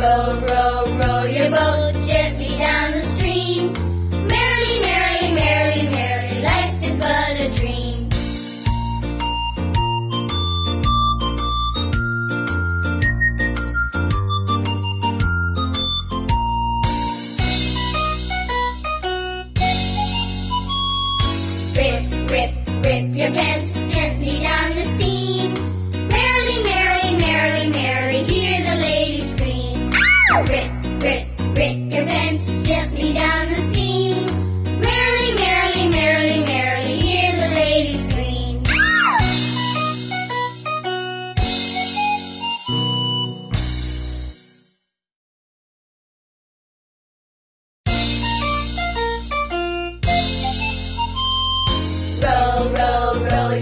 Row, row, row your boat gently down the stream. Merrily, merrily, merrily, merrily, life is but a dream. Rip, rip, rip your pants.